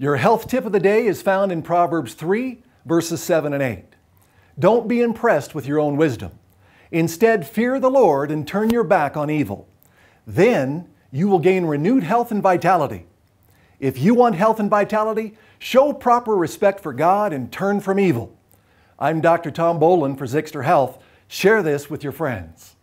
Your health tip of the day is found in Proverbs 3, verses 7 and 8. Don't be impressed with your own wisdom. Instead, fear the Lord and turn your back on evil. Then you will gain renewed health and vitality. If you want health and vitality, show proper respect for God and turn from evil. I'm Dr. Tom Boland for Zyxter Health. Share this with your friends.